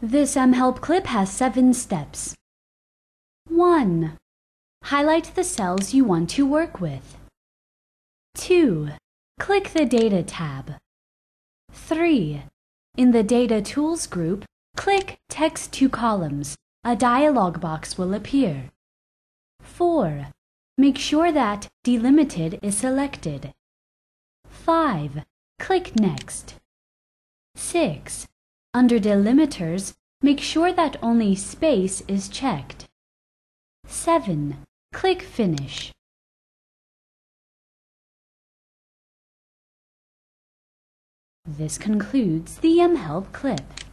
This um, mHelp clip has seven steps. 1. Highlight the cells you want to work with. 2. Click the Data tab. 3. In the Data Tools group, click Text to Columns. A dialog box will appear. 4. Make sure that Delimited is selected. 5. Click Next. 6. Under Delimiters, make sure that only Space is checked. 7. Click Finish. This concludes the mHelp clip.